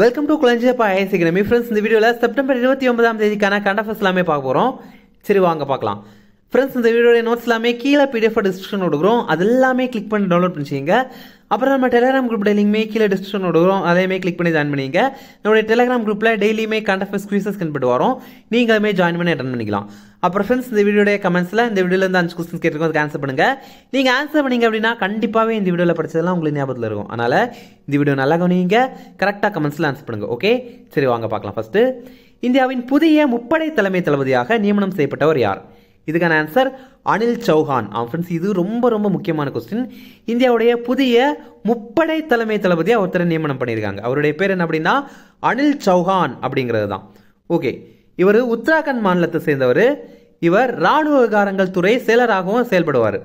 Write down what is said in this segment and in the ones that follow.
Welcome to குழந்தைப்பா IAS academy friends இந்த வீடியோவில் செப்டம்பர் இருபத்தி ஒன்பதாம் தேதிக்கான கண்டஃபஸ் எல்லாமே பார்க்க போகிறோம் சரி வாங்க பார்க்கலாம். ஃப்ரெண்ட்ஸ் இந்த வீடியோட நோட்ஸ் எல்லாமே கீழே பிடிஎஃப் டிஸ்கிரிப்ஷன் கொடுக்குறோம். அது எல்லாமே கிளிக் பண்ணி டவுன்லோட் பண்ணிச்சிங்க. அப்புறம் நம்ம டெலிகிராம் குரூப் லிங்க்மே கீழே டிஸ்கிரிப்ஷன் கொடுக்குறோம் அதையுமே கிளிக் பண்ணி ஜாயின் பண்ணிங்க நம்மளுடைய டெலிகிராம் குரூப்பில் டெய்லியுமே கண்டஃபஸ் குவீசஸ் கண்டுபிட்டு வரோம். நீங்கள் அதுமே ஜாயின் பண்ணி அட்டன் பண்ணிக்கலாம். அப்புறம் ஃப்ரெண்ட்ஸ் இந்த வீடியோடைய கமெண்ட்ஸில் இந்த வீடியோலேருந்து அஞ்சு கொஸ்டின் கேட்டிருக்கோம் அதுக்கு ஆன்சர் பண்ணுங்கள் நீங்கள் ஆன்சர் பண்ணிங்க அப்படின்னா கண்டிப்பாகவே இந்த வீடியோவில் படிச்சதெல்லாம் உங்களுக்கு ஞாபகத்தில் இருக்கும். அதனால் இந்த வீடியோ நல்லா கவனிங்க. கரெக்டாக கமெண்ட்ஸில் ஆன்சர் பண்ணுங்கள் ஓகே சரி வாங்க பார்க்கலாம் ஃபஸ்ட்டு இந்தியாவின் புதிய முப்படை தலைமை தளபதியாக நியமனம் செய்யப்பட்டவர் யார்? இதுக்கான ஆன்சர் அனில் சௌஹான். ஃப்ரெண்ட்ஸ் இது ரொம்ப ரொம்ப முக்கியமான கொஸ்டின் இந்தியாவுடைய புதிய முப்படை தலைமை தளபதியாக ஒருத்தரை நியமனம் பண்ணியிருக்காங்க. அவருடைய பேர் என்ன அப்படின்னா அனில் சௌஹான் அப்படிங்கிறது தான். ஓகே இவர் உத்தராகண்ட் மாநிலத்தை சேர்ந்தவர். இவர் இராணுவ விவகாரங்கள் துறை செயலராகவும் செயல்படுவார்.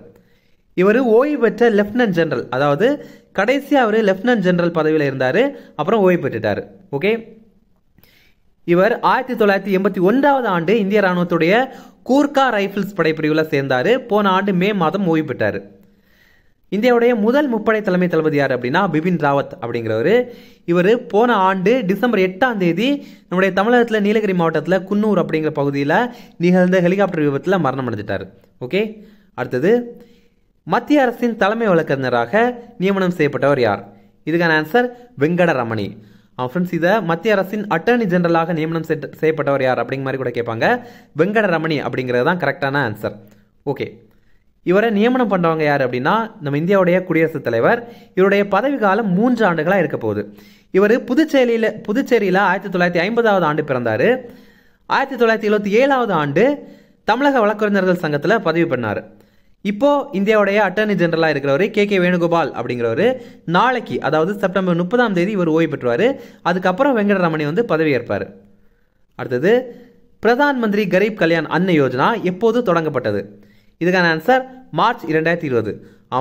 இவர் ஓய்வு பெற்ற லெப்டினன்ட் ஜெனரல் அதாவது கடைசியாக அவர் லெப்டினன்ட் ஜெனரல் பதவியில் இருந்தார் அப்புறம் ஓய்வு பெற்றுட்டார். ஓகே இவர் ஆயிரத்தி தொள்ளாயிரத்தி எண்பத்தி ஒன்றாவது ஆண்டு இந்திய ராணுவத்துடைய கூர்கா ரைஃபிள்ஸ் படைப்பிரிவில் சேர்ந்தார். போன ஆண்டு மே மாதம் ஓய்வு பெற்றார். இந்தியாவுடைய முதல் முப்படை தலைமை தளபதி யார் அப்படின்னா பிபின் ராவத் அப்படிங்கிறவர். இவர் போன ஆண்டு டிசம்பர் எட்டாம் தேதி நம்முடைய தமிழகத்தில் நீலகிரி மாவட்டத்தில் குன்னூர் அப்படிங்கிற பகுதியில் நிகழ்ந்த ஹெலிகாப்டர் விபத்தில் மரணம் அடைஞ்சிட்டார். ஓகே? அடுத்தது மத்திய அரசின் தலைமை வழக்கறிஞராக நியமனம் செய்யப்பட்டவர் யார்? இதுக்கான ஆன்சர் வெங்கட ரமணி ஃப்ரெண்ட்ஸ் இதை மத்திய அரசின் அட்டர்னி ஜெனரலாக நியமனம் செய்யப்பட்டவர் யார் அப்படிங்கிற மாதிரி கூட கேட்பாங்க. வெங்கட ரமணி அப்படிங்கிறது தான் கரெக்டான ஆன்சர் ஓகே இவரை நியமனம் பண்ணுறவங்க யார் அப்படின்னா நம்ம இந்தியாவுடைய குடியரசுத் தலைவர். இவருடைய பதவி காலம் மூன்று ஆண்டுகளாக இருக்க போகுது. இவர் புதுச்சேரியில் புதுச்சேரியில் ஆயிரத்தி தொள்ளாயிரத்தி ஐம்பதாவது ஆண்டு பிறந்தார். ஆயிரத்தி தொள்ளாயிரத்தி எழுபத்தி ஏழாவது ஆண்டு தமிழக வழக்கறிஞர்கள் சங்கத்தில் பதவி பண்ணார். இப்போ இந்தியாவுடைய அட்டர்னி ஜெனரலாக இருக்கிறவர் கே கே வேணுகோபால் அப்படிங்கிறவர் நாளைக்கு அதாவது செப்டம்பர் முப்பதாம் தேதி இவர் ஓய்வு பெற்றுவார். அதுக்கப்புறம் வெங்கடரமணி வந்து பதவியேற்பார். அடுத்தது பிரதான் மந்திரி கரீப் கல்யாண் அன்ன யோஜனா எப்போது தொடங்கப்பட்டது? இதுக்கான ஆன்சர் மார்ச் இரண்டாயிரத்தி இருபது.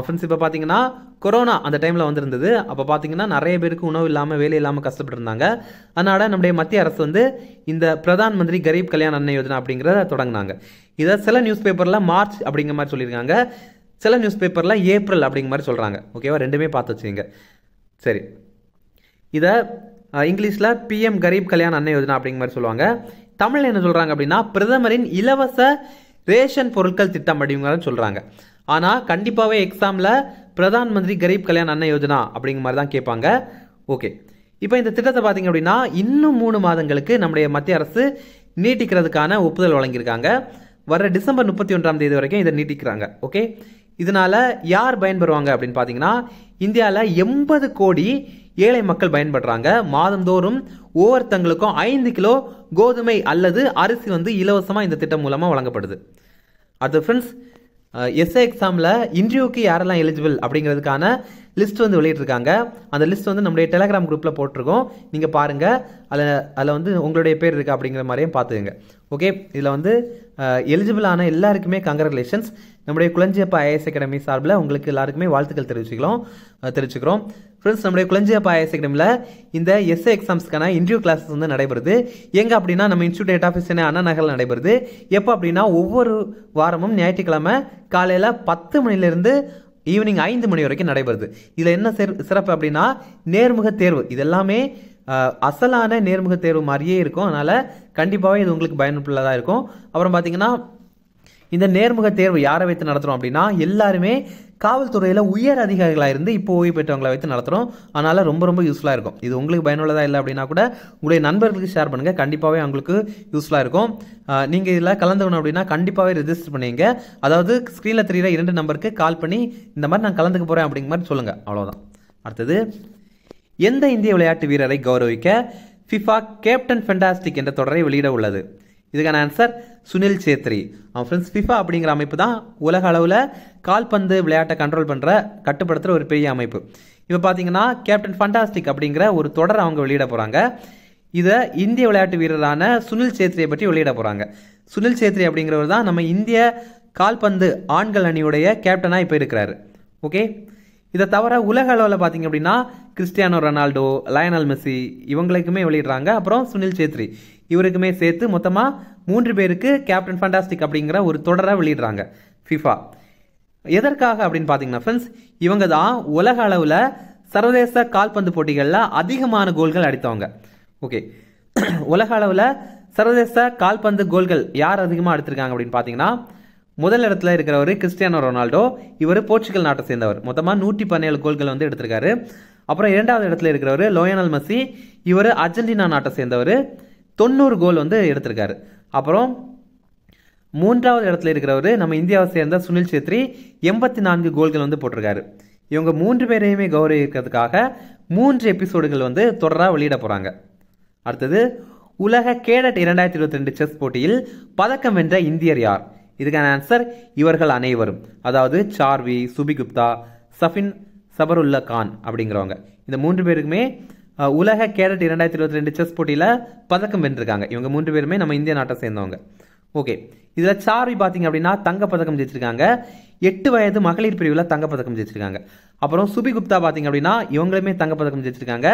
ஃப்ரெண்ட்ஸ் இப்போ பார்த்தீங்கன்னா கொரோனா அந்த டைமில் வந்திருந்தது. அப்போ பார்த்தீங்கன்னா நிறைய பேருக்கு உணவு இல்லாமல் வேலை இல்லாமல் கஷ்டப்பட்டுருந்தாங்க. அதனால் நம்முடைய மத்திய அரசு வந்து இந்த பிரதான் மந்திரி கரீப் கல்யாண் அன்ன யோஜனா அப்படிங்கிறத தொடங்கினாங்க. இதை சில நியூஸ் பேப்பரில் மார்ச் அப்படிங்கிற மாதிரி சொல்லியிருக்காங்க. சில நியூஸ் பேப்பரில் ஏப்ரல் அப்படிங்கிற மாதிரி சொல்கிறாங்க ஓகேவா ரெண்டுமே பார்த்து வச்சுங்க சரி. இதை இங்கிலீஷில் பிஎம் கரீப் கல்யாண் அன்னை யோஜனா அப்படிங்கிற மாதிரி சொல்லுவாங்க. தமிழில் என்ன சொல்கிறாங்க அப்படின்னா பிரதமரின் இலவச ரேஷன் பொருட்கள் திட்டம் அப்படிங்கிறத சொல்கிறாங்க ஆனால் கண்டிப்பாகவே எக்ஸாமில் பிரதான் மந்திரி கரீப் கல்யாண் அன்ன யோஜனா அப்படிங்கிற மாதிரி தான் கேட்பாங்க. ஓகே இப்போ இந்த திட்டத்தை பார்த்தீங்க அப்படின்னா இன்னும் மூணு மாதங்களுக்கு நம்முடைய மத்திய அரசு நீட்டிக்கிறதுக்கான ஒப்புதல் வழங்கியிருக்காங்க. வர டிசம்பர் முப்பத்தி ஒன்றாம் தேதி வரைக்கும் இதை நீட்டிக்கிறாங்க ஓகே இதனால் யார் பயன்பெறுவாங்க அப்படின்னு பார்த்தீங்கன்னா இந்தியாவில் எண்பது கோடி ஏழை மக்கள் பயன்படுறாங்க மாதந்தோறும் ஒவ்வொருத்தங்களுக்கும் ஐந்து கிலோ கோதுமை அல்லது அரிசி வந்து இலவசமாக இந்த திட்டம் மூலமாக வழங்கப்படுது. அடுத்து ஃப்ரெண்ட்ஸ் எஸ்ஏ எக்ஸாமில் இன்டர்வியூக்கு யாரெல்லாம் எலிஜிபிள் அப்படிங்கிறதுக்கான லிஸ்ட் வந்து வெளியிட்டிருக்காங்க. அந்த லிஸ்ட் வந்து நம்முடைய டெலகிராம் குரூப்பில் போட்டிருக்கோம். நீங்கள் பாருங்கள் அதில் அதில் வந்து உங்களுடைய பேர் இருக்கா அப்படிங்கிற மாதிரியும் பார்த்துக்கங்க. ஓகே இதில் வந்து எலிஜிபிளான எல்லாருக்குமே கங்க்ராச்சுலேஷன்ஸ் நம்முடைய குளஞ்சியப்பா ஐஎஸ் அகாடமி சார்பில் உங்களுக்கு எல்லாருக்குமே வாழ்த்துக்கள் தெரிவிச்சுக்கலாம் தெரிவிச்சுக்கிறோம். ஃப்ரெண்ட்ஸ் நம்முடைய குளஞ்சியப்பா ஐஎஸ் அகாடமியில் இந்த எஸ்ஏ எக்ஸாம்ஸ்க்கான இன்டர்வியூ கிளாஸஸ் வந்து நடைபெறுது. எங்கே அப்படின்னா நம்ம இன்ஸ்டியூட் ஹெட் ஆஃபீஸ் அண்ணா நகரில் நடைபெறுது. எப்போ அப்படின்னா ஒவ்வொரு வாரமும் ஞாயிற்றுக்கிழமை காலையில் பத்து மணிலேருந்து ஈவினிங் ஐந்து மணி வரைக்கும் நடைபெறுது. இதில் என்ன சிறப்பு அப்படின்னா நேர்முக தேர்வு. இதெல்லாமே அசலான நேர்முக தேர்வு மாதிரியே இருக்கும். அதனால் கண்டிப்பாகவே இது உங்களுக்கு பயனுள்ளதாக இருக்கும். அப்புறம் பார்த்தீங்கன்னா இந்த நேர்முக தேர்வு யாரை வைத்து நடத்துகிறோம் அப்படின்னா எல்லாருமே காவல்துறையில் உயர் அதிகாரிகளாக இருந்து இப்போ ஓய்வு பெற்றவங்களை வைத்து நடத்துகிறோம் அதனால் ரொம்ப ரொம்ப யூஸ்ஃபுல்லாக இருக்கும். இது உங்களுக்கு பயனுள்ளதாக இல்லை அப்படின்னா கூட உங்களுடைய நண்பர்களுக்கு ஷேர் பண்ணுங்கள் கண்டிப்பாகவே உங்களுக்கு யூஸ்ஃபுல்லாக இருக்கும். நீங்கள் இதில் கலந்துக்கணும் அப்படின்னா கண்டிப்பாகவே ரெஜிஸ்டர் பண்ணுவீங்க அதாவது ஸ்க்ரீனில் தெரிகிற இரண்டு நம்பருக்கு கால் பண்ணி இந்த மாதிரி நான் கலந்துக்க போகிறேன் அப்படிங்கிற மாதிரி சொல்லுங்கள் அவ்வளோதான் அடுத்தது எந்த இந்திய விளையாட்டு வீரரை கௌரவிக்க ஃபிஃபா கேப்டன் ஃபென்டாஸ்டிக் என்ற தொடரை வெளியிட உள்ளது? இதுக்கான ஆன்சர் சுனில் சேத்ரி. அவன் ஃப்ரெண்ட்ஸ் ஃபிஃபா அப்படிங்கிற அமைப்பு தான் உலக அளவில் கால்பந்து விளையாட்டை கண்ட்ரோல் பண்ணுற கட்டுப்படுத்துகிற ஒரு பெரிய அமைப்பு. இப்போ பார்த்தீங்கன்னா கேப்டன் ஃபண்டாஸ்டிக் அப்படிங்கிற ஒரு தொடர் அவங்க வெளியிட போகிறாங்க இதை இந்திய விளையாட்டு வீரரான சுனில் சேத்ரியை பற்றி வெளியிட போகிறாங்க சுனில் சேத்ரி அப்படிங்கிறவர் தான் நம்ம இந்திய கால்பந்து ஆண்கள் அணியுடைய கேப்டனாக இப்போ இருக்கிறாரு. ஓகே இதை தவிர உலக அளவில் பார்த்தீங்க அப்படின்னா கிறிஸ்டியானோ ரொனால்டோ லயனல் மெஸ்ஸி இவங்களுக்குமே வெளியிடுறாங்க. அப்புறம் சுனில் சேத்ரி. இவருக்குமே சேர்த்து மொத்தமாக மூன்று பேருக்கு கேப்டன் ஃபண்டாஸ்டிக் அப்படிங்கிற ஒரு தொடரை வெளியிடுறாங்க ஃபிஃபா எதற்காக அப்படின்னு பார்த்தீங்கன்னா ஃப்ரெண்ட்ஸ் இவங்க தான் உலக அளவில் சர்வதேச கால்பந்து போட்டிகளில் அதிகமான கோல்கள் அடித்தவங்க. ஓகே உலக அளவில் சர்வதேச கால்பந்து கோல்கள் யார் அதிகமாக எடுத்திருக்காங்க அப்படின்னு பார்த்தீங்கன்னா முதல் இடத்துல இருக்கிறவர் கிறிஸ்டியானோ ரொனால்டோ இவர் போர்ச்சுகல் நாட்டை சேர்ந்தவர். மொத்தமாக நூற்றி பதினேழு கோல்கள் வந்து எடுத்திருக்காரு. அப்புறம் இரண்டாவது இடத்துல இருக்கிறவர் லோயனல் மெஸ்ஸி இவர் அர்ஜென்டினா நாட்டை சேர்ந்தவர். தொண்ணூறு கோல் வந்து எடுத்திருக்காரு. அப்புறம் மூன்றாவது இடத்துல இருக்கிறவர் நம்ம இந்தியாவை சேர்ந்த சுனில் சேத்ரி எண்பத்தி நான்கு கோல்கள் வந்து போட்டிருக்காரு. இவங்க மூன்று பேரையுமே கௌரவிக்கிறதுக்காக மூன்று எபிசோடுகள் வந்து தொடராக வெளியிட போகிறாங்க அடுத்தது உலக கேடட் இரண்டாயிரத்தி இருபத்தி ரெண்டு செஸ் போட்டியில் பதக்கம் வென்ற இந்தியர் யார்? இதுக்கான ஆன்சர் இவர்கள் அனைவரும். அதாவது சார்வி சுபிகுப்தா சஃபின் சபருல்லா கான் அப்படிங்கிறவங்க. இந்த மூன்று பேருக்குமே உலக கேடட் இரண்டாயிரத்தி இருபத்தி ரெண்டு செஸ் போட்டியில் பதக்கம் வென்றிருக்காங்க. இவங்க மூன்று பேருமே நம்ம இந்திய நாட்டை சேர்ந்தவங்க. ஓகே. இதில் சார்வி பார்த்தீங்க அப்படின்னா தங்கப்பதக்கம் ஜெயிச்சிருக்காங்க. எட்டு வயது மகளிர் பிரிவில் தங்கப்பதக்கம் ஜெயிச்சிருக்காங்க. அப்புறம் சுபி குப்தா பார்த்தீங்க அப்படின்னா இவங்களுமே தங்கப்பதக்கம் ஜெயிச்சிருக்காங்க.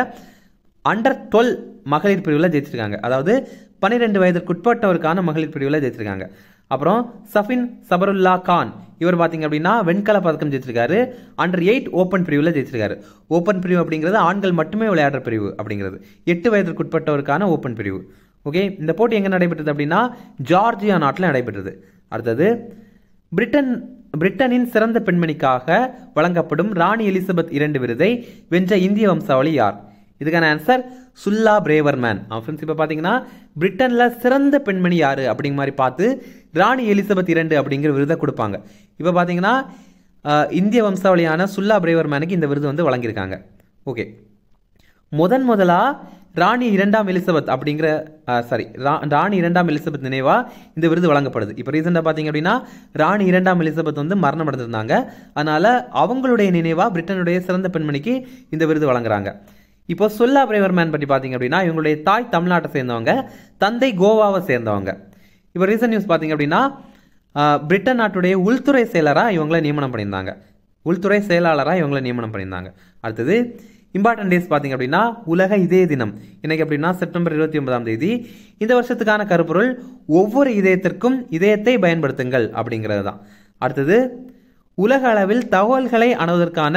அண்டர் டுவெல் மகளிர் பிரிவில் ஜெயிச்சிருக்காங்க. அதாவது பன்னிரெண்டு வயதிற்குட்பட்டவருக்கான மகளிர் பிரிவில் ஜெயிச்சிருக்காங்க. அப்புறம் சஃபின் சபருல்லா கான். இவர் பார்த்தீங்க அப்படின்னா வெண்கல பதக்கம் ஜெயிச்சிருக்காரு. அண்டர் எயிட் ஓப்பன் பிரிவில் ஜெயிச்சிருக்காரு. ஓப்பன் பிரிவு அப்படிங்கிறது ஆண்கள் மட்டுமே விளையாடுற பிரிவு அப்படிங்கிறது. எட்டு வயதிற்குட்பட்டவருக்கான ஓப்பன் பிரிவு ஓகே இந்த போட்டி எங்கே நடைபெற்றது அப்படின்னா ஜார்ஜியா நாட்டில் நடைபெற்றது. அடுத்தது பிரிட்டன் பிரிட்டனின் சிறந்த பெண்மணிக்காக வழங்கப்படும் ராணி எலிசபெத் இரண்டு விருதை வென்ற இந்திய வம்சாவளி யார்? இதுக்கான ஆன்சர் சுல்லா பிரேவர் மேன் ஃப்ரெண்ட்ஸ் இப்போ பார்த்தீங்கன்னா பிரிட்டனில் சிறந்த பெண்மணி யார் அப்படிங்கிற மாதிரி பார்த்து ராணி எலிசபெத் இரண்டு அப்படிங்கிற விருதை கொடுப்பாங்க. இப்போ பார்த்தீங்கன்னா இந்திய வம்சாவளியான சுல்லா பிரேவர்மேனுக்கு இந்த விருது வந்து வழங்கியிருக்காங்க. ஓகே. முதன் முதலாக ராணி இரண்டாம் எலிசபெத் அப்படிங்கிற சாரி ராணி இரண்டாம் எலிசபெத் நினைவாக இந்த விருது வழங்கப்படுது. இப்போ ரீசெண்டாக பார்த்தீங்க அப்படின்னா ராணி இரண்டாம் எலிசபெத் வந்து மரணம் அடைஞ்சிருந்தாங்க அதனால் அவங்களுடைய நினைவாக பிரிட்டனுடைய சிறந்த பெண்மணிக்கு இந்த விருது வழங்குறாங்க. இப்போ சொல்லா பிரேவர்மேன் பற்றி பார்த்தீங்க அப்படின்னா இவங்களுடைய தாய் தமிழ்நாட்டை சேர்ந்தவங்க தந்தை கோவாவை சேர்ந்தவங்க. இப்போ ரீசன்ட் நியூஸ் பார்த்தீங்க அப்படின்னா பிரிட்டன் நாட்டுடைய உள்துறை செயலராக இவங்களை நியமனம் பண்ணியிருந்தாங்க. உள்துறை செயலாளராக இவங்களை நியமனம் பண்ணியிருந்தாங்க. அடுத்தது இம்பார்ட்டன்ட் டேஸ் பார்த்தீங்க அப்படின்னா உலக இதய தினம். இன்னைக்கு அப்படின்னா செப்டம்பர் இருபத்தி ஒன்பதாம் தேதி. இந்த வருஷத்துக்கான கருப்பொருள் ஒவ்வொரு இதயத்திற்கும் இதயத்தை பயன்படுத்துங்கள் அப்படிங்கிறது தான். அடுத்தது உலக அளவில் தகவல்களை அணுவதற்கான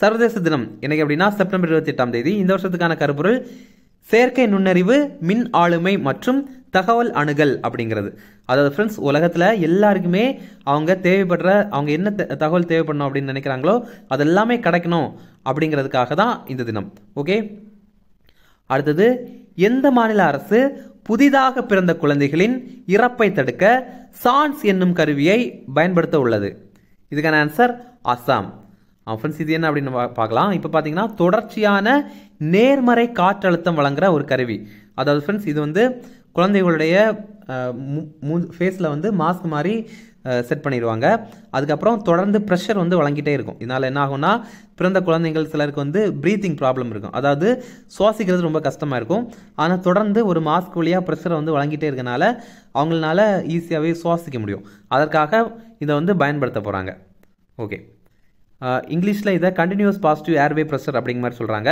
சர்வதேச தினம். எனக்கு அப்படின்னா செப்டம்பர் இருபத்தி எட்டாம் தேதி. இந்த வருஷத்துக்கான கருப்பொருள் செயற்கை நுண்ணறிவு மின் ஆளுமை மற்றும் தகவல் அணுகல் அப்படிங்கிறது. அதாவது ஃப்ரெண்ட்ஸ் உலகத்தில் எல்லாருக்குமே அவங்க தேவைப்படுற அவங்க என்ன தகவல் தேவைப்படணும் அப்படின்னு நினைக்கிறாங்களோ அதெல்லாமே கிடைக்கணும் அப்படிங்கிறதுக்காக தான் இந்த தினம். ஓகே அடுத்தது எந்த மாநில அரசு புதிதாக பிறந்த குழந்தைகளின் இறப்பை தடுக்க சான்ஸ் என்னும் கருவியை பயன்படுத்த உள்ளது? இதுக்கான ஆன்சர் அஸ்ஸாம் ஃப்ரெண்ட்ஸ் இது என்ன அப்படின்னு பார்க்கலாம். இப்போ பார்த்தீங்கன்னா தொடர்ச்சியான நேர்மறை காற்றழுத்தம் வழங்குற ஒரு கருவி. அதாவது ஃப்ரெண்ட்ஸ் இது வந்து குழந்தைகளுடைய ஃபேஸில் வந்து மாஸ்க் மாதிரி செட் பண்ணிடுவாங்க. அதுக்கப்புறம் தொடர்ந்து ப்ரெஷர் வந்து வழங்கிட்டே இருக்கும். இதனால் என்ன ஆகும்னா பிறந்த குழந்தைகள் சிலருக்கு வந்து ப்ரீத்திங் ப்ராப்ளம் இருக்கும். அதாவது சுவாசிக்கிறது ரொம்ப கஷ்டமாக இருக்கும். ஆனால் தொடர்ந்து ஒரு மாஸ்க் வழியாக ப்ரெஷரை வந்து வழங்கிட்டே இருக்கனால அவங்களால ஈஸியாகவே சுவாசிக்க முடியும். அதற்காக இதை வந்து பயன்படுத்த போகிறாங்க ஓகே இங்கிலீஷில் இதை கண்டினியூஸ் பாசிட்டிவ் ஏர்வே ப்ரெஷர் அப்படிங்கிற மாதிரி சொல்கிறாங்க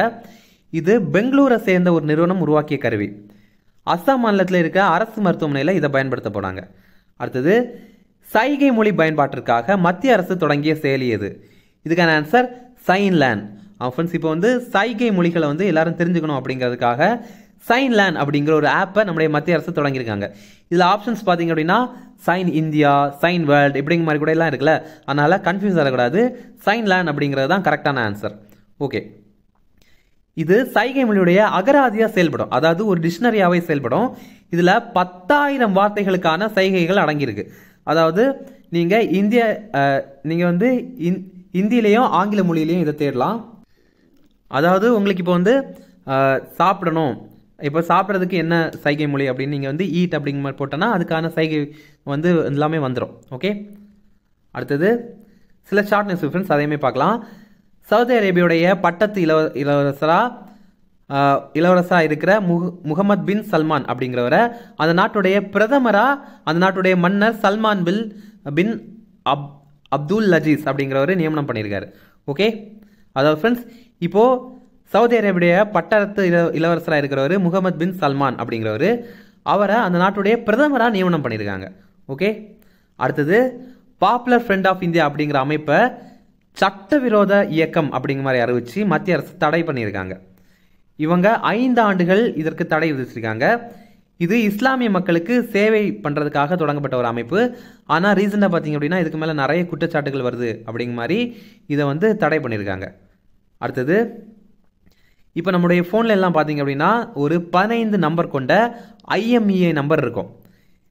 இது பெங்களூரை சேர்ந்த ஒரு நிறுவனம் உருவாக்கிய கருவி. அஸ்ஸாம் மாநிலத்தில் இருக்க அரசு மருத்துவமனையில் இதை பயன்படுத்த போகிறாங்க அடுத்தது சைகை மொழி பயன்பாட்டிற்காக மத்திய அரசு தொடங்கிய செயலி எது? இதுக்கான ஆன்சர் சைன்லேன் ஃப்ரெண்ட்ஸ் இப்போ வந்து சைகை மொழிகளை வந்து எல்லாரும் தெரிஞ்சுக்கணும் அப்படிங்கிறதுக்காக சைன்லேன் அப்படிங்கிற ஒரு ஆப்பை நம்முடைய மத்திய அரசு தொடங்கியிருக்காங்க. இதில் ஆப்ஷன்ஸ் பார்த்தீங்க அப்படின்னா சைன் இந்தியா சைன் வேர்ல்டு இப்படிங்கிற மாதிரி கூட எல்லாம் இருக்குல்ல அதனால் கன்ஃபியூஸ் ஆகக்கூடாது. சைன் லேண்ட் அப்படிங்கிறது தான் கரெக்டான ஆன்சர் ஓகே இது சைகை மொழியுடைய அகராதியாக செயல்படும். அதாவது ஒரு டிக்ஷனரியாகவே செயல்படும். இதில் பத்தாயிரம் வார்த்தைகளுக்கான சைகைகள் அடங்கியிருக்கு. அதாவது நீங்கள் இந்திய நீங்கள் வந்து இந் இந்தியிலையும் ஆங்கில மொழியிலையும் இதை தேடலாம். அதாவது உங்களுக்கு இப்போ வந்து சாப்பிடணும். இப்போ சாப்பிட்றதுக்கு என்ன சைகை மொழி அப்படின்னு நீங்கள் வந்து ஈட் அப்படிங்கிற மாதிரி போட்டோன்னா அதுக்கான சைகை வந்து எல்லாமே வந்துடும் ஓகே அடுத்தது சில ஷார்ட் நியூஸ் ஃப்ரெண்ட்ஸ் அதையுமே பார்க்கலாம். சவுதி அரேபியாவுடைய பட்டத்து இளவ இளவரசராக இளவரசராக இருக்கிற முஹ் முகமது பின் சல்மான் அப்படிங்கிறவரை அந்த நாட்டுடைய பிரதமராக அந்த நாட்டுடைய மன்னர் சல்மான் பில் பின் அப் அப்துல் லஜீஸ் அப்படிங்கிறவர் நியமனம் பண்ணியிருக்காரு. ஓகே அதாவது ஃப்ரெண்ட்ஸ் இப்போது சவுதி அரேபிய பட்டரத்து இள இளவரசராக இருக்கிறவர் முகமது பின் சல்மான் அப்படிங்கிறவர் அவரை அந்த நாட்டுடைய பிரதமராக நியமனம் பண்ணியிருக்காங்க. ஓகே? அடுத்தது பாப்புலர் ஃப்ரெண்ட் ஆஃப் இந்தியா அப்படிங்கிற அமைப்பை சட்டவிரோத இயக்கம் அப்படிங்கிற மாதிரி அறிவித்து மத்திய அரசு தடை பண்ணியிருக்காங்க. இவங்க ஐந்து ஆண்டுகள் இதற்கு தடை விதிச்சிருக்காங்க. இது இஸ்லாமிய மக்களுக்கு சேவை பண்ணுறதுக்காக தொடங்கப்பட்ட ஒரு அமைப்பு. ஆனால் ரீசெண்டாக பார்த்தீங்க அப்படின்னா இதுக்கு மேலே நிறைய குற்றச்சாட்டுகள் வருது அப்படிங்கிற மாதிரி இதை வந்து தடை பண்ணியிருக்காங்க. அடுத்தது இப்போ நம்முடைய ஃபோனில் எல்லாம் பார்த்தீங்க அப்படின்னா ஒரு பதினைந்து நம்பர் கொண்ட ஐஎம்இஐ நம்பர் இருக்கும்.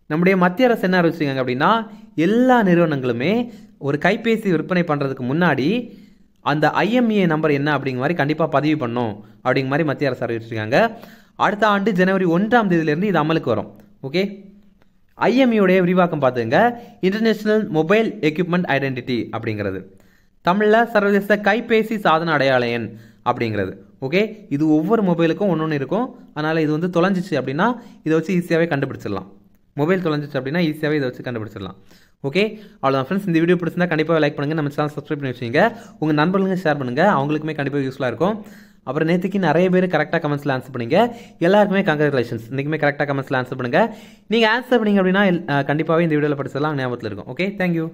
நம்முடைய மத்திய அரசு என்ன அறிவிச்சிருக்காங்க அப்படின்னா எல்லா நிறுவனங்களுமே ஒரு கைபேசி விற்பனை பண்ணுறதுக்கு முன்னாடி அந்த ஐஎம்இஏ நம்பர் என்ன அப்படிங்கிற மாதிரி கண்டிப்பாக பதிவு பண்ணும் அப்படிங்கிற மாதிரி மத்திய அரசு அறிவிச்சிருக்காங்க. அடுத்த ஆண்டு ஜனவரி ஒன்றாம் தேதியிலேருந்து இது அமலுக்கு வரும். ஓகே ஐஎம்இயோடைய விரிவாக்கம் பார்த்துங்க இன்டர்நேஷ்னல் மொபைல் எக்யூப்மெண்ட் ஐடென்டிட்டி அப்படிங்கிறது. தமிழில் சர்வதேச கைபேசி சாதன அடையாள எண் அப்படிங்கிறது. ஓகே இது ஒவ்வொரு மொபைலுக்கும் ஒன்று ஒன்று இருக்கும். அதனால் இது வந்து தொலைஞ்சிச்சு அப்படின்னா இதை வச்சு ஈஸியாகவே கண்டுபிடிச்சிடலாம். மொபைல் தொலைஞ்சிச்சு அப்படின்னா ஈஸியாகவே இதை வச்சு கண்டுபிடிச்சிடலாம். ஓகே அவ்வளோதான் ஃப்ரெண்ட்ஸ் இந்த வீடியோ பிடிச்சிருந்தா கண்டிப்பாக லைக் பண்ணுங்கள் நம்ம சேனல் சப்ஸ்கிரைப் பண்ணி வச்சுங்க உங்கள் நண்பர்களுக்கு ஷேர் பண்ணுங்கள் அவங்களுக்குமே கண்டிப்பாக யூஸ்ஃபுல்லாக இருக்கும். அப்புறம் நேற்றுக்கு நிறைய பேர் கரெக்டாக கமெண்ட்ஸில் ஆன்சர் பண்ணிங்க. எல்லாருக்குமே கங்க்ராச்சுலேஷன்ஸ் இன்றைக்குமே கரெக்டாக கமெண்ட்ஸில் ஆன்சர் பண்ணுங்கள் நீங்கள் ஆன்சர் பண்ணிங்க அப்படின்னா கண்டிப்பாகவே இந்த வீடியோவில் படிச்சதெல்லாம் ஞாபகத்தில் இருக்கும். Okay thank you